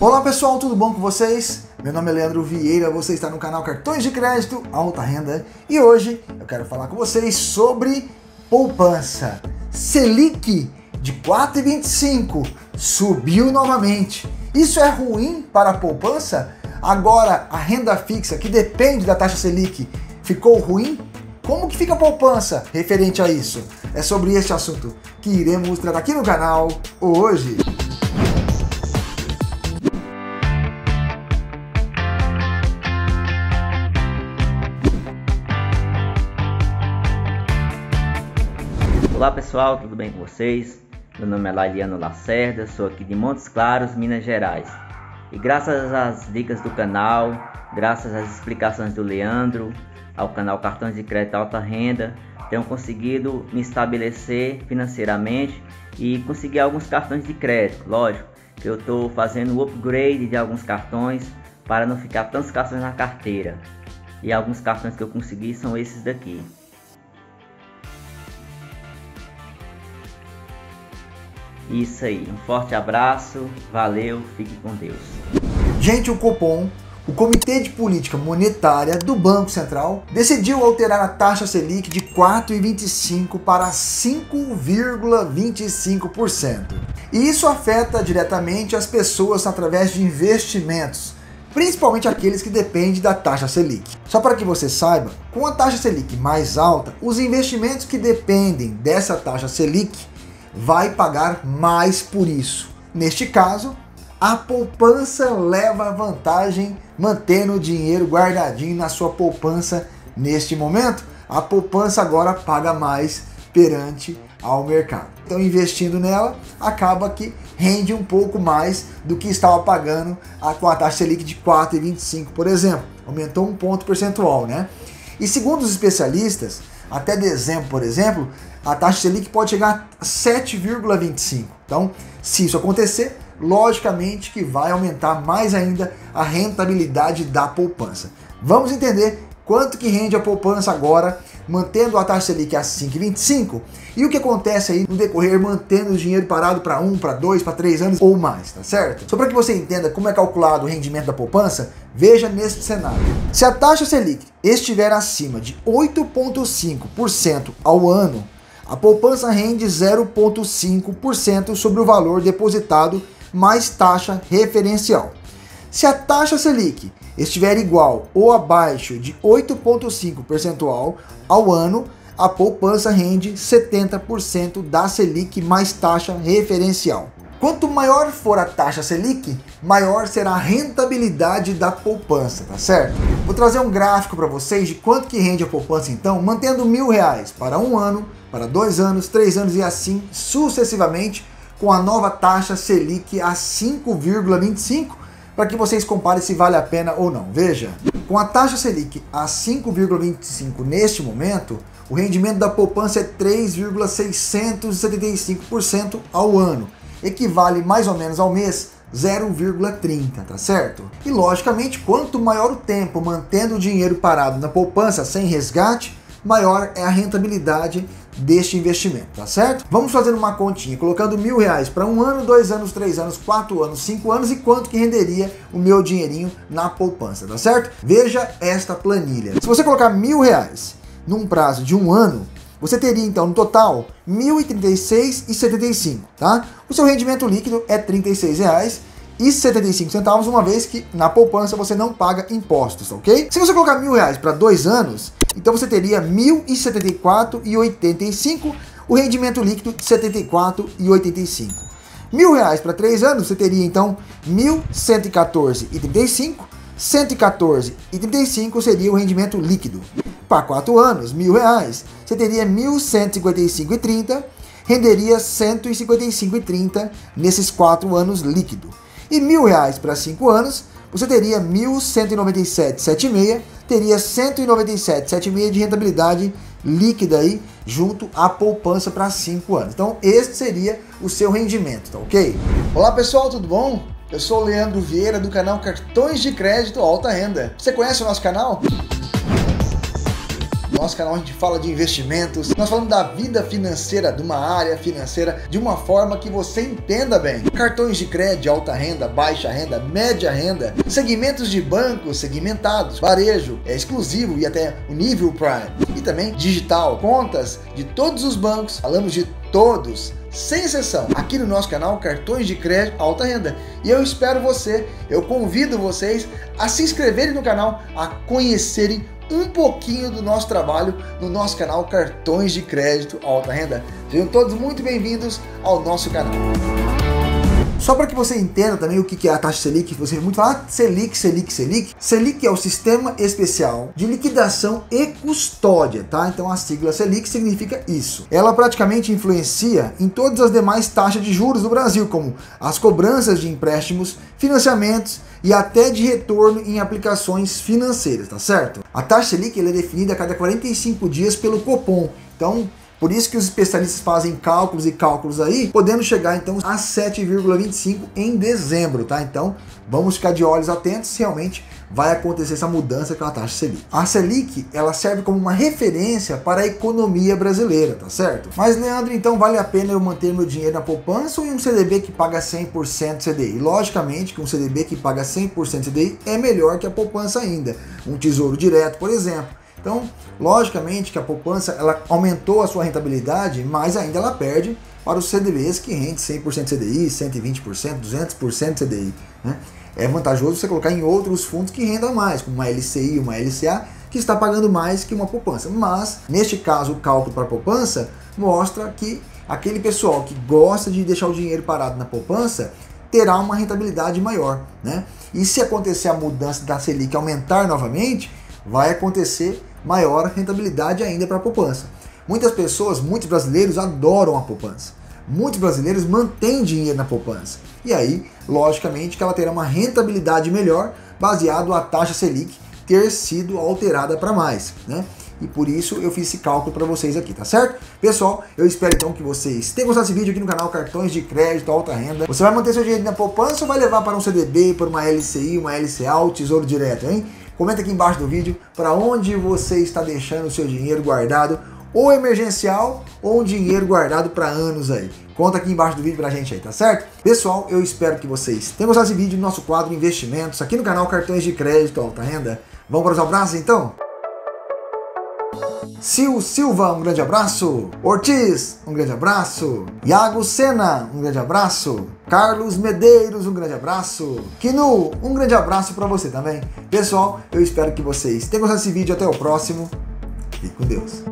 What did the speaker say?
Olá pessoal, tudo bom com vocês? Meu nome é Leandro Vieira, você está no canal Cartões de Crédito Alta Renda e hoje eu quero falar com vocês sobre poupança. Selic de 4,25 subiu novamente. Isso é ruim para a poupança? Agora a renda fixa, que depende da taxa Selic, ficou ruim? Como que fica a poupança referente a isso? É sobre este assunto que iremos tratar aqui no canal hoje. Olá pessoal, tudo bem com vocês? Meu nome é Laliano Lacerda, sou aqui de Montes Claros, Minas Gerais. E graças às dicas do canal, graças às explicações do Leandro, ao canal Cartões de Crédito Alta Renda, tenho conseguido me estabelecer financeiramente e conseguir alguns cartões de crédito. Lógico que eu estou fazendo o upgrade de alguns cartões para não ficar tantos cartões na carteira. E alguns cartões que eu consegui são esses daqui. Isso aí, um forte abraço, valeu, fique com Deus. Gente, o Copom, o Comitê de Política Monetária do Banco Central, decidiu alterar a taxa Selic de 4,25 para 5,25%. E isso afeta diretamente as pessoas através de investimentos, principalmente aqueles que dependem da taxa Selic. Só para que você saiba, com a taxa Selic mais alta, os investimentos que dependem dessa taxa Selic vai pagar mais por isso. Neste caso, a poupança leva vantagem mantendo o dinheiro guardadinho na sua poupança neste momento. A poupança agora paga mais perante ao mercado. Então, investindo nela, acaba que rende um pouco mais do que estava pagando com a taxa Selic de 4,25, por exemplo. Aumentou um ponto percentual, né? E segundo os especialistas, até dezembro, por exemplo, a taxa Selic pode chegar a 7,25. Então, se isso acontecer, logicamente que vai aumentar mais ainda a rentabilidade da poupança. Vamos entender quanto que rende a poupança agora, mantendo a taxa Selic a 5,25 e o que acontece aí no decorrer mantendo o dinheiro parado para um, para dois, para três anos ou mais, tá certo? Só para que você entenda como é calculado o rendimento da poupança, veja neste cenário. Se a taxa Selic estiver acima de 8,5% ao ano, a poupança rende 0,5% sobre o valor depositado mais taxa referencial. Se a taxa Selic estiver igual ou abaixo de 8,5 percentual ao ano, a poupança rende 70% da Selic mais taxa referencial. Quanto maior for a taxa Selic, maior será a rentabilidade da poupança, tá certo? Vou trazer um gráfico para vocês de quanto que rende a poupança então, mantendo mil reais para um ano, para dois anos, três anos e assim sucessivamente, com a nova taxa Selic a 5,25, para que vocês comparem se vale a pena ou não. Veja, com a taxa Selic a 5,25 neste momento, o rendimento da poupança é 3,675% ao ano equivale mais ou menos ao mês 0,30, tá certo? E logicamente, quanto maior o tempo mantendo o dinheiro parado na poupança sem resgate, maior é a rentabilidade deste investimento, tá certo? Vamos fazer uma continha, colocando mil reais para um ano, dois anos, três anos, quatro anos, cinco anos e quanto que renderia o meu dinheirinho na poupança, tá certo? Veja esta planilha. Se você colocar mil reais num prazo de um ano, você teria então no total R$ 1.036,75, tá? O seu rendimento líquido é R$ 36,75, uma vez que na poupança você não paga impostos, ok? Se você colocar mil reais para dois anos, então você teria R$ 1.074,85, o rendimento líquido R$ 74,85. Mil reais para três anos, você teria então R$ 1.114,35, 114,35 seria o rendimento líquido para 4 anos, mil reais, você teria 1.155,30, renderia 155,30 nesses 4 anos líquido. E mil reais para 5 anos, você teria 1.197,76, teria 197,76 de rentabilidade líquida aí, junto à poupança para 5 anos. Então, esse seria o seu rendimento, tá ok? Olá pessoal, tudo bom? Eu sou o Leandro Vieira do canal Cartões de Crédito Alta Renda. Você conhece o nosso canal? Nosso canal a gente fala de investimentos, nós falamos da vida financeira, de uma área financeira, de uma forma que você entenda bem. Cartões de crédito, alta renda, baixa renda, média renda, segmentos de bancos segmentados, varejo, é exclusivo e até o nível Prime. E também digital, contas de todos os bancos, falamos de todos sem exceção, aqui no nosso canal Cartões de Crédito Alta Renda. E eu espero você, eu convido vocês a se inscreverem no canal, a conhecerem um pouquinho do nosso trabalho no nosso canal Cartões de Crédito Alta Renda. Sejam todos muito bem-vindos ao nosso canal. Só para que você entenda também o que é a taxa Selic, você muito fala Selic, Selic, Selic. Selic é o Sistema Especial de Liquidação e Custódia, tá? Então a sigla Selic significa isso. Ela praticamente influencia em todas as demais taxas de juros do Brasil, como as cobranças de empréstimos, financiamentos e até de retorno em aplicações financeiras, tá certo? A taxa Selic é definida a cada 45 dias pelo Copom. Então, por isso que os especialistas fazem cálculos e cálculos aí, podendo chegar então a 7,25 em dezembro, tá? Então, vamos ficar de olhos atentos se realmente vai acontecer essa mudança com a taxa Selic. A Selic, ela serve como uma referência para a economia brasileira, tá certo? Mas Leandro, então vale a pena eu manter meu dinheiro na poupança ou em um CDB que paga 100% CDI? Logicamente que um CDB que paga 100% CDI é melhor que a poupança ainda. Um tesouro direto, por exemplo. Então, logicamente que a poupança ela aumentou a sua rentabilidade, mas ainda ela perde para os CDBs que rende 100% CDI, 120%, 200% CDI. Né? É vantajoso você colocar em outros fundos que rendam mais, como uma LCI, uma LCA, que está pagando mais que uma poupança. Mas, neste caso, o cálculo para poupança mostra que aquele pessoal que gosta de deixar o dinheiro parado na poupança terá uma rentabilidade maior. Né? E se acontecer a mudança da Selic aumentar novamente, vai acontecer maior rentabilidade ainda para a poupança. Muitas pessoas, muitos brasileiros adoram a poupança. Muitos brasileiros mantêm dinheiro na poupança. E aí, logicamente, que ela terá uma rentabilidade melhor baseado a taxa Selic ter sido alterada para mais, né? E por isso eu fiz esse cálculo para vocês aqui, tá certo? Pessoal, eu espero então que vocês tenham gostado desse vídeo aqui no canal Cartões de Crédito Alta Renda. Você vai manter seu dinheiro na poupança ou vai levar para um CDB, para uma LCI, uma LCA ou Tesouro Direto, hein? Comenta aqui embaixo do vídeo para onde você está deixando o seu dinheiro guardado, ou emergencial, ou um dinheiro guardado para anos aí. Conta aqui embaixo do vídeo pra gente aí, tá certo? Pessoal, eu espero que vocês tenham gostado desse vídeo nosso quadro Investimentos aqui no canal Cartões de Crédito Alta Renda. Vamos para os abraços então? Sil Silva, um grande abraço. Ortiz, um grande abraço. Iago Sena, um grande abraço. Carlos Medeiros, um grande abraço. Kinu, um grande abraço para você também. Pessoal, eu espero que vocês tenham gostado desse vídeo. Até o próximo. Fique com Deus.